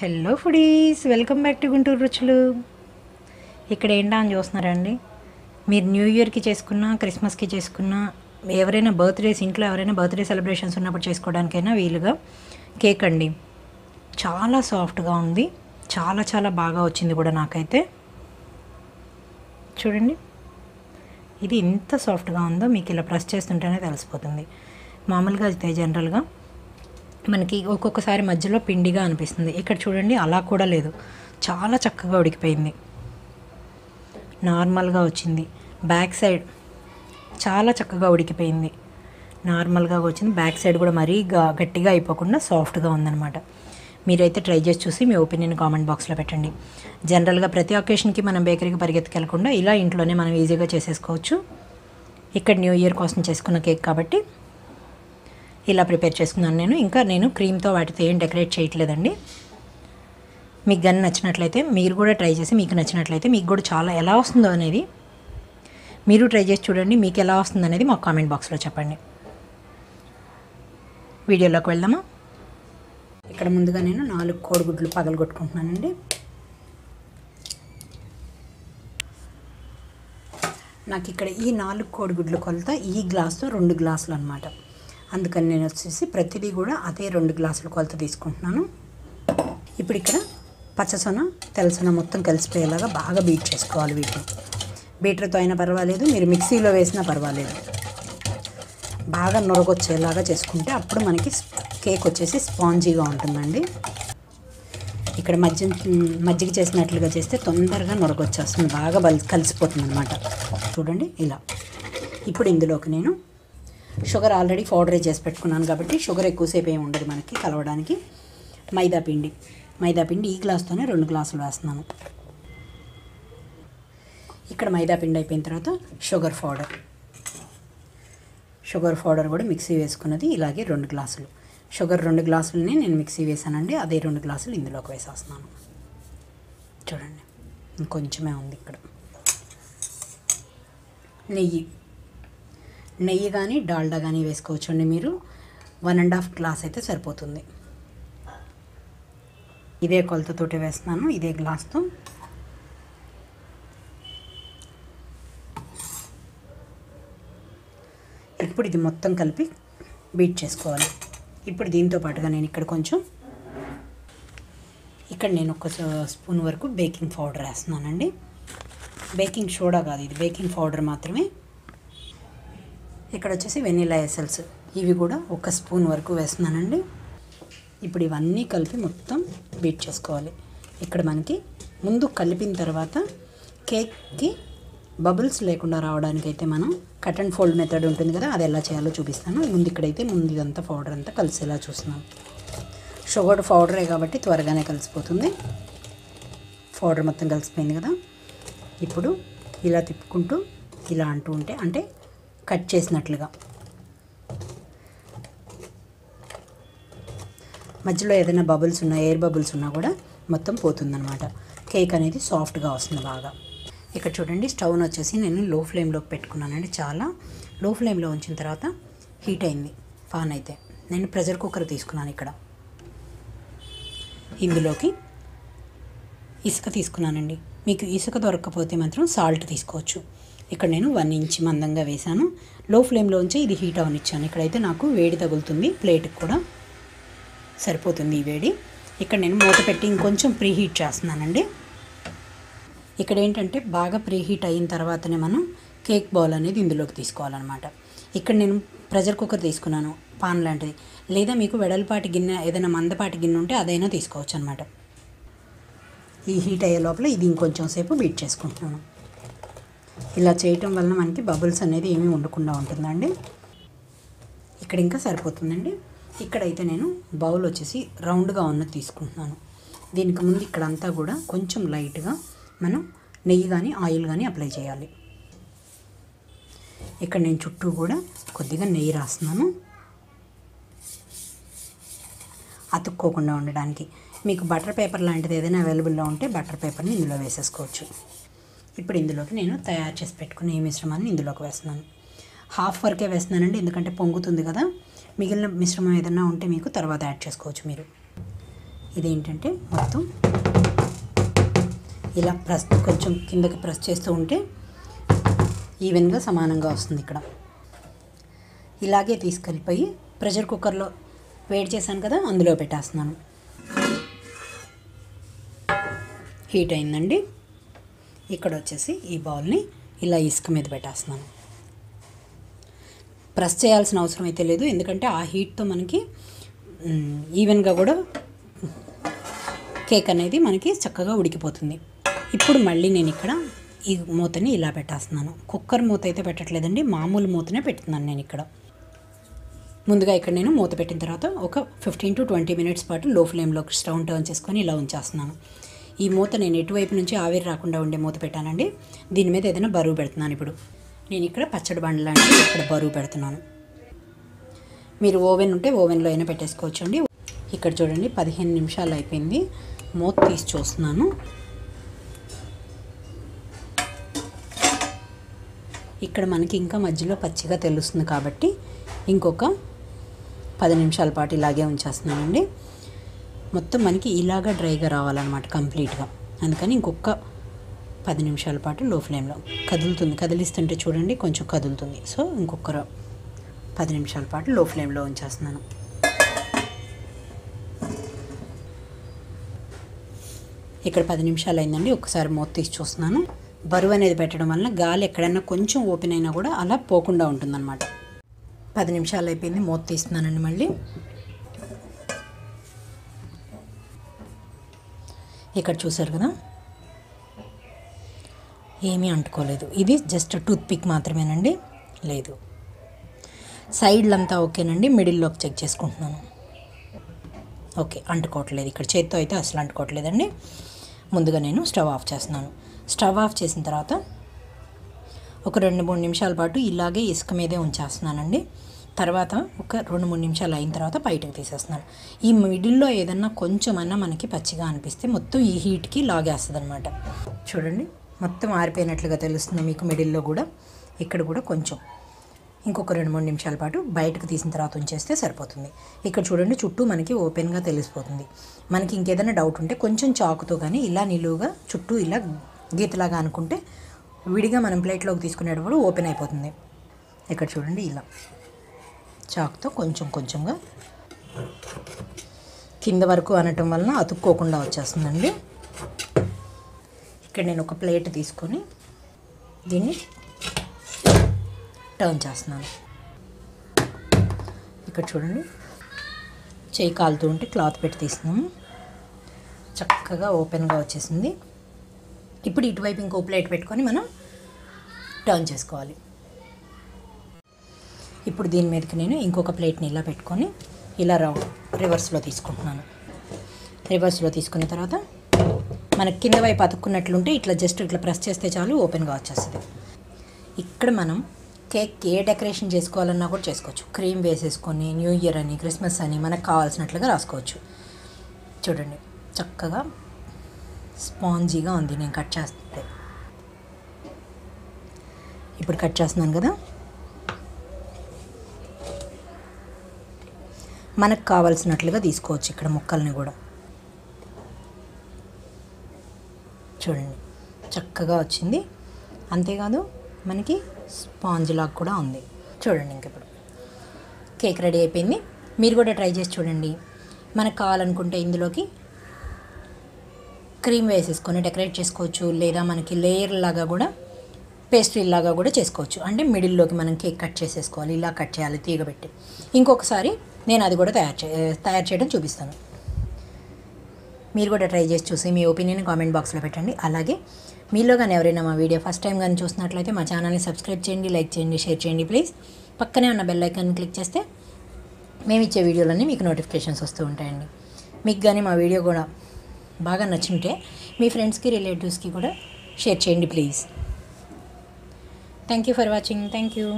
Hello foodies welcome back to Guntur రుచులు ఇక్కడ ఏంటా అని చూస్తున్నారండి? మీరు న్యూ ఇయర్కి చేసుకున్నా క్రిస్మస్కి చేసుకున్నా ఎవరైనా బర్త్డేస్ ఇంట్లో ఎవరైనా బర్త్డే సెలబ్రేషన్స్ ఉన్నప్పుడు చేసుకోవడానికైనా వీలుగా కేక్ అండి. చాలా సాఫ్ట్గా ఉంది. చాలా చాలా బాగా వచ్చింది కూడా నాకైతే. చూడండి. ఇది ఎంత సాఫ్ట్గా ఉందో మీకు ఇలా ప్రెస్ చేస్తుంటేనే తెలిసిపోతుంది. మామూలుగా అయితే జనరల్గా మనకి ఒక్కొక్కసారి మధ్యలో పిండిగా అనిపిస్తుంది. ఇక్కడ చూడండి అలా కూడా లేదు. చాలా చక్కగా ఉడికిపోయింది. నార్మల్గా వచ్చింది. బ్యాక్ సైడ్ చాలా చక్కగా ఉడికిపోయింది. నార్మల్గా వచ్చింది. బ్యాక్ సైడ్ కూడా మరీ గట్టిగా అయిపోకుండా సాఫ్ట్గా ఉందన్నమాట. మీరైతే ట్రై చేసి చూసి మీ ఒపీనియన్ కామెంట్ బాక్స్లో పెట్టండి. జనరల్గా ప్రతి ఒకేషన్కి మనం బేకరీకి పరిగెత్తుకెళ్ళకుండా ఇలా ఇంట్లోనే మనం ఈజీగా చేసేసుకోవచ్చు. ఇక్కడ న్యూ ఇయర్ కోసం చేసుకున్న కేక్ కాబట్టి ఇలా ప్రిపేర్ చేసుకున్నాను నేను. ఇంకా నేను క్రీమ్తో వాటితో ఏం డెకరేట్ చేయట్లేదండి. మీకు కానీ నచ్చినట్లయితే మీరు కూడా ట్రై చేసి మీకు నచ్చినట్లయితే మీకు కూడా చాలా ఎలా వస్తుందో అనేది మీరు ట్రై చేసి చూడండి. మీకు ఎలా వస్తుంది అనేది మాకు కామెంట్ బాక్స్లో చెప్పండి. వీడియోలోకి వెళ్దామా? ఇక్కడ ముందుగా నేను నాలుగు కోడిగుడ్లు పగలగొట్టుకుంటున్నానండి. నాకు ఇక్కడ ఈ నాలుగు కోడిగుడ్లు కొలత ఈ గ్లాస్తో రెండు గ్లాసులు అనమాట అందుకని నేను వచ్చేసి ప్రతిదీ కూడా అదే రెండు గ్లాసుల కొలత తీసుకుంటున్నాను. ఇప్పుడు ఇక్కడ పచ్చసొన తెల్లసొన మొత్తం కలిసిపోయేలాగా బాగా బీట్ చేసుకోవాలి వీటిని. బీటర్తో అయినా పర్వాలేదు మీరు మిక్సీలో వేసినా పర్వాలేదు. బాగా నొరగొచ్చేలాగా చేసుకుంటే అప్పుడు మనకి కేక్ వచ్చేసి స్పాంజీగా ఉంటుందండి. ఇక్కడ మజ్జి మజ్జిగ చేసినట్లుగా చేస్తే తొందరగా నొరగొచ్చేస్తుంది బాగా బల్ కలిసిపోతుంది అనమాట చూడండి ఇలా. ఇప్పుడు ఇందులోకి నేను షుగర్ ఆల్రెడీ పౌడరే చేసి పెట్టుకున్నాను కాబట్టి షుగర్ ఎక్కువసేపు ఏమి ఉండదు మనకి కలవడానికి. మైదా పిండి. మైదా పిండి ఈ గ్లాస్తోనే రెండు గ్లాసులు వేస్తున్నాను. ఇక్కడ మైదా పిండి అయిపోయిన తర్వాత షుగర్ పౌడర్. షుగర్ పౌడర్ కూడా మిక్సీ వేసుకున్నది ఇలాగే రెండు గ్లాసులు. షుగర్ రెండు గ్లాసులని నేను మిక్సీ వేసానండి. అదే రెండు గ్లాసులు ఇందులోకి వేసేస్తున్నాను. చూడండి. ఇంకొంచమే ఉంది ఇక్కడ. నెయ్యి. నెయ్యి కానీ డాల్డా కానీ వేసుకోవచ్చండి మీరు. వన్ అండ్ హాఫ్ గ్లాస్ అయితే సరిపోతుంది. ఇదే కొలతతోటి వేస్తున్నాను. ఇదే గ్లాస్తో. ఇప్పుడు ఇది మొత్తం కలిపి బీట్ చేసుకోవాలి. ఇప్పుడు దీంతో పాటుగా నేను ఇక్కడ కొంచెం ఇక్కడ నేను ఒక స్పూన్ వరకు బేకింగ్ పౌడర్ వేస్తున్నానండి. బేకింగ్ సోడా కాదు ఇది బేకింగ్ పౌడర్ మాత్రమే. ఇక్కడ వచ్చేసి వెనీలా ఎసెల్స్. ఇవి కూడా ఒక స్పూన్ వరకు వేస్తున్నానండి. ఇప్పుడు ఇవన్నీ కలిపి మొత్తం బీట్ చేసుకోవాలి. ఇక్కడ మనకి ముందు కలిపిన తర్వాత కేక్కి బబుల్స్ లేకుండా రావడానికైతే మనం కట్ అండ్ ఫోల్డ్ మెథడ్ ఉంటుంది కదా అది ఎలా చేయాలో చూపిస్తాను. ముందు ఇక్కడైతే ముందు ఇదంతా పౌడర్ అంతా కలిసేలా చూస్తున్నాం. షుగర్ పౌడరే కాబట్టి త్వరగానే కలిసిపోతుంది. పౌడర్ మొత్తం కలిసిపోయింది కదా. ఇప్పుడు ఇలా తిప్పుకుంటూ ఇలా అంటూ ఉంటే అంటే కట్ చేసినట్లుగా. మధ్యలో ఏదైనా బబుల్స్ ఉన్నా ఎయిర్ బబుల్స్ ఉన్నా కూడా మొత్తం పోతుందన్నమాట. కేక్ అనేది సాఫ్ట్గా వస్తుంది బాగా. ఇక్కడ చూడండి స్టవ్ను వచ్చేసి నేను లో ఫ్లేమ్లోకి పెట్టుకున్నానండి చాలా. లో ఫ్లేమ్లో ఉంచిన తర్వాత హీట్ అయింది ఫాన్ అయితే. నేను ప్రెషర్ కుక్కర్ తీసుకున్నాను ఇక్కడ. ఇందులోకి ఇసుక తీసుకున్నానండి. మీకు ఇసుక దొరకకపోతే మాత్రం సాల్ట్ తీసుకోవచ్చు. ఇక్కడ నేను వన్ ఇంచ్ మందంగా వేశాను. లో ఫ్లేమ్లో ఉంచి ఇది హీట్ అవనిచ్చాను ఇక్కడైతే నాకు వేడి తగులుతుంది. ప్లేట్కి కూడా సరిపోతుంది ఈ వేడి. ఇక్కడ నేను మూత పెట్టి ఇంకొంచెం ప్రీ హీట్ చేస్తున్నానండి. ఇక్కడ ఏంటంటే బాగా ప్రీ హీట్ అయిన తర్వాతనే మనం కేక్ బౌల్ అనేది ఇందులోకి తీసుకోవాలన్నమాట. ఇక్కడ నేను ప్రెషర్ కుక్కర్ తీసుకున్నాను పాన్ లాంటిది. లేదా మీకు వెడల్పాటి గిన్నె ఏదైనా మందపాటి గిన్నె ఉంటే అదైనా తీసుకోవచ్చు అనమాట ఈ హీట్ అయ్యే లోపల ఇది ఇంకొంచెం సేపు బీట్ చేసుకుంటున్నాను. ఇలా చేయటం వలన మనకి బబుల్స్ అనేది ఏమీ ఉండకుండా ఉంటుందండి. ఇక్కడ ఇంకా సరిపోతుందండి. ఇక్కడైతే నేను బౌల్ వచ్చేసి రౌండ్గా ఉన్నది తీసుకుంటున్నాను. దీనికి ముందు ఇక్కడంతా కూడా కొంచెం లైట్గా మనం నెయ్యి కానీ ఆయిల్ కానీ అప్లై చేయాలి. ఇక్కడ నేను చుట్టూ కూడా కొద్దిగా నెయ్యి రాస్తున్నాను. అతుక్కోకుండా ఉండడానికి. మీకు బటర్ పేపర్ లాంటిది ఏదైనా అవైలబుల్లో ఉంటే బటర్ పేపర్ని ఇందులో వేసేసుకోవచ్చు. ఇప్పుడు ఇందులోకి నేను తయారు చేసి పెట్టుకున్న ఈ మిశ్రమాన్ని ఇందులోకి వేస్తున్నాను. హాఫ్ వరకే వేస్తున్నానండి ఎందుకంటే పొంగుతుంది కదా. మిగిలిన మిశ్రమం ఏదైనా ఉంటే మీకు తర్వాత యాడ్ చేసుకోవచ్చు మీరు. ఇదేంటంటే మొత్తం ఇలా ప్రెస్ కొంచెం కిందకి ప్రెస్ చేస్తూ ఉంటే ఈవెన్గా సమానంగా వస్తుంది ఇక్కడ. ఇలాగే తీసుకెళ్ళిపోయి ప్రెషర్ కుక్కర్లో వేడి చేశాను కదా అందులో పెట్టేస్తున్నాను. హీట్ అయిందండి. ఇక్కడ వచ్చేసి ఈ బౌల్ని ఇలా ఇసుక మీద పెట్టేస్తున్నాను. ప్రెస్ చేయాల్సిన అవసరం అయితే లేదు. ఎందుకంటే ఆ హీట్తో మనకి ఈవెన్గా కూడా కేక్ అనేది మనకి చక్కగా ఉడికిపోతుంది. ఇప్పుడు మళ్ళీ నేను ఇక్కడ ఈ మూతని ఇలా పెట్టేస్తున్నాను. కుక్కర్ మూత అయితే పెట్టట్లేదండి. మామూలు మూతనే పెడుతున్నాను నేను ఇక్కడ. ముందుగా ఇక్కడ నేను మూత పెట్టిన తర్వాత ఒక ఫిఫ్టీన్ టు ట్వంటీ మినిట్స్ పాటు లో ఫ్లేమ్లో స్టవ్ టర్న్ చేసుకొని ఇలా ఉంచేస్తున్నాను. ఈ మూత నేను ఎటువైపు నుంచి ఆవిరి రాకుండా ఉండే మూత పెట్టానండి. దీని మీద ఏదైనా బరువు పెడుతున్నాను ఇప్పుడు. నేను ఇక్కడ పచ్చడి బండ్ లాంటివి ఇక్కడ బరువు పెడుతున్నాను. మీరు ఓవెన్ ఉంటే ఓవెన్లో అయినా పెట్టేసుకోవచ్చు అండి ఇక్కడ చూడండి పదిహేను నిమిషాలు అయిపోయింది. మూత తీసి చూస్తున్నాను. ఇక్కడ మనకి ఇంకా మధ్యలో పచ్చిగా తెలుస్తుంది కాబట్టి ఇంకొక పది నిమిషాల పాటు ఇలాగే ఉంచేస్తున్నానండి. మొత్తం మనకి ఇలాగా డ్రైగా రావాలన్నమాట కంప్లీట్గా. అందుకని ఇంకొక పది నిమిషాల పాటు లో ఫ్లేమ్లో కదులుతుంది. కదిలిస్తుంటే చూడండి కొంచెం కదులుతుంది. సో ఇంకొక పది నిమిషాల పాటు లో ఫ్లేమ్లో ఉంచేస్తున్నాను. ఇక్కడ పది నిమిషాలు అయిందండి. ఒకసారి మూత తీసి చూస్తున్నాను. బరువు అనేది పెట్టడం వలన గాలి ఎక్కడైనా కొంచెం ఓపెన్ అయినా కూడా అలా పోకుండా ఉంటుందన్నమాట. పది నిమిషాలు అయిపోయింది. మూత తీస్తున్నానండి మళ్ళీ. ఇక్కడ చూసారు కదా? ఏమీ అంటుకోలేదు. ఇది జస్ట్ టూత్ పిక్ మాత్రమేనండి. లేదు. సైడ్లంతా ఓకేనండి. మిడిల్లోకి చెక్ చేసుకుంటున్నాను. ఓకే అంటుకోవట్లేదు. ఇక్కడ చేత్తో అయితే అసలు అంటుకోవట్లేదండి. ముందుగా నేను స్టవ్ ఆఫ్ చేస్తున్నాను. స్టవ్ ఆఫ్ చేసిన తర్వాత ఒక రెండు మూడు నిమిషాల పాటు ఇలాగే ఇసుక మీదే ఉంచేస్తున్నానండి. తర్వాత ఒక రెండు మూడు నిమిషాలు అయిన తర్వాత బయటకు తీసేస్తున్నాను. ఈ మిడిల్లో ఏదన్నా కొంచెమన్నా మనకి పచ్చిగా అనిపిస్తే మొత్తం ఈ హీట్కి లాగేస్తుంది అనమాట చూడండి మొత్తం ఆరిపోయినట్లుగా తెలుస్తుంది మీకు మిడిల్లో కూడా ఇక్కడ కూడా కొంచెం. ఇంకొక రెండు మూడు నిమిషాల పాటు బయటకు తీసిన తర్వాత ఉంచేస్తే సరిపోతుంది. ఇక్కడ చూడండి చుట్టూ మనకి ఓపెన్గా తెలిసిపోతుంది. మనకి ఇంకేదైనా డౌట్ ఉంటే కొంచెం చాకుతో కానీ ఇలా నిలువుగా చుట్టూ ఇలా గీతలాగా అనుకుంటే విడిగా మనం ప్లేట్లోకి తీసుకునేటప్పుడు ఓపెన్ అయిపోతుంది. ఇక్కడ చూడండి ఇలా. చాక్తో కొంచెం కొంచెంగా కింద వరకు అనటం వలన అతుక్కోకుండా వచ్చేస్తుందండి. ఇక్కడ నేను ఒక ప్లేట్ తీసుకొని దీన్ని టర్న్ చేస్తున్నాను. ఇక్కడ చూడండి చేయి కాలుతూ ఉంటే క్లాత్ పెట్టి తీస్తున్నాము చక్కగా ఓపెన్గా వచ్చేసింది. ఇప్పుడు ఇటువైపు ఇంకో ప్లేట్ పెట్టుకొని మనం టర్న్ చేసుకోవాలి. ఇప్పుడు దీని మీదకి నేను ఇంకొక ప్లేట్ని ఇలా పెట్టుకొని ఇలా రౌండ్ రివర్స్లో తీసుకుంటున్నాను. రివర్స్లో తీసుకున్న తర్వాత మనకి కింద వైపు అతుక్కున్నట్లుంటే ఇట్లా జస్ట్ ఇట్లా ప్రెస్ చేస్తే చాలు ఓపెన్గా వచ్చేస్తుంది. ఇక్కడ మనం కేక్ ఏ డెకరేషన్ చేసుకోవాలన్నా కూడా చేసుకోవచ్చు. క్రీమ్ వేసేసుకొని న్యూ ఇయర్ అని క్రిస్మస్ అని మనకు కావాల్సినట్లుగా రాసుకోవచ్చు. చూడండి చక్కగా స్పాంజీగా ఉంది. నేను కట్ చేస్తే. ఇప్పుడు కట్ చేస్తున్నాను కదా. మనకు కావాల్సినట్లుగా తీసుకోవచ్చు ఇక్కడ ముక్కల్ని కూడా. చూడండి చక్కగా వచ్చింది. అంతేకాదు మనకి స్పాంజ్ లాగా కూడా ఉంది. చూడండి ఇంక ఇప్పుడు. కేక్ రెడీ అయిపోయింది. మీరు కూడా ట్రై చేసి చూడండి. మనకు కావాలనుకుంటే ఇందులోకి క్రీమ్ వేసేసుకొని డెకరేట్ చేసుకోవచ్చు. లేదా మనకి లేయర్ లాగా కూడా పేస్ట్రీ లాగా కూడా చేసుకోవచ్చు. అంటే మిడిల్లోకి మనం కేక్ కట్ చేసేసుకోవాలి. ఇలా కట్ చేయాలి తీగబెట్టి. ఇంకొకసారి నేను అది కూడా తయారు చే తయారు చేయడం చూపిస్తాను. మీరు కూడా ట్రై చేసి చూసి మీ ఒపీనియన్ కామెంట్ బాక్స్లో పెట్టండి. అలాగే మీలో కానీ ఎవరైనా మా వీడియో ఫస్ట్ టైం కానీ చూసినట్లయితే మా ఛానల్ని సబ్స్క్రైబ్ చేయండి లైక్ చేయండి షేర్ చేయండి ప్లీజ్. పక్కనే ఉన్న బెల్ ఐకాన్ క్లిక్ చేస్తే మేము ఇచ్చే వీడియోలన్నీ మీకు నోటిఫికేషన్స్ వస్తూ ఉంటాయండి. మీకు కానీ మా వీడియో కూడా బాగా నచ్చుంటే మీ ఫ్రెండ్స్కి రిలేటివ్స్కి కూడా షేర్ చేయండి please. Thank you for watching. Thank you.